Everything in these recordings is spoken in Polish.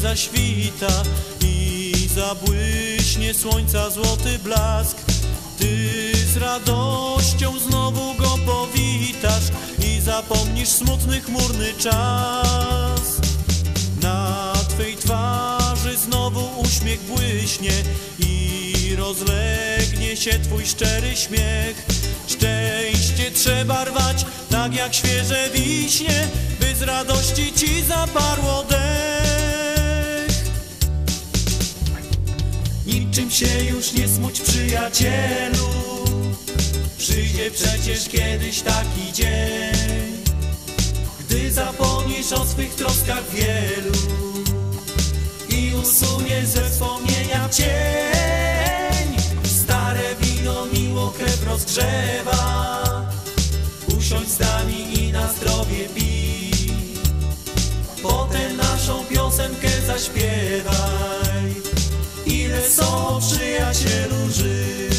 zaświta i zabłyśnie słońca złoty blask. Ty z radością znowu go powitasz i zapomnisz smutny chmurny czas. Na twej twarzy znowu uśmiech błyśnie i rozlegnie się twój szczery śmiech. Szczęście trzeba rwać, tak jak świeże wiśnie, by z radości ci zaparło dech. Niczym się już nie smuć, przyjacielu, przyjdzie przecież kiedyś taki dzień, gdy zapomnisz o swych troskach wielu i usuniesz ze wspomnienia cień. Stare wino miło krew rozgrzewa, usiądź z nami i na zdrowie pij. Potem naszą piosenkę zaśpiewaj wesoło przyjacielu żyj.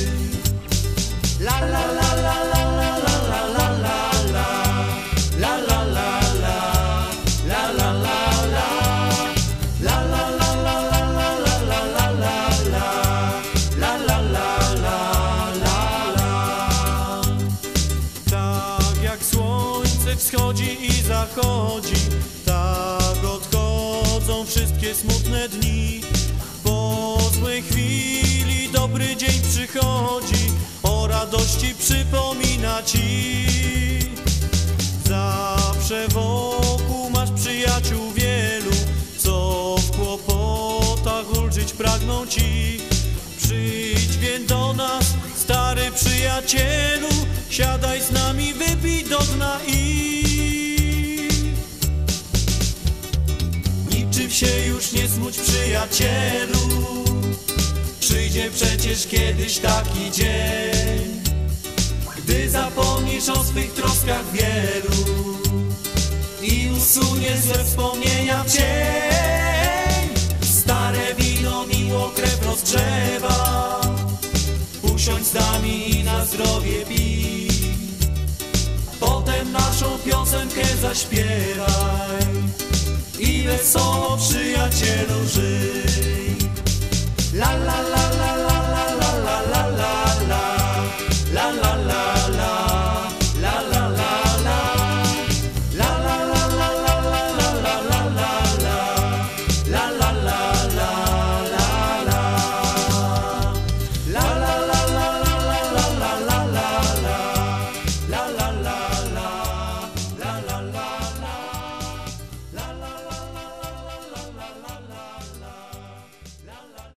La la la la la la la la la la la la la la Tak wschodzi i zachodzi Tak odchodzą wszystkie smutne dni złej chwili dobry dzień przychodzi O radości przypomina ci Zawsze wokół masz przyjaciół wielu, co w kłopotach ulżyć pragną ci. Przyjdź więc do nas, stary przyjacielu, siadaj z nami, wypij do dna i niczym się już nie smuć przyjacielu. Przyjdzie przecież kiedyś taki dzień, gdy zapomnisz o swych troskach wielu i usuniesz ze wspomnienia cień. Stare wino miło krew rozgrzewa, usiądź z nami i na zdrowie pij. Potem naszą piosenkę zaśpiewaj i wesoło przyjacielu żyj.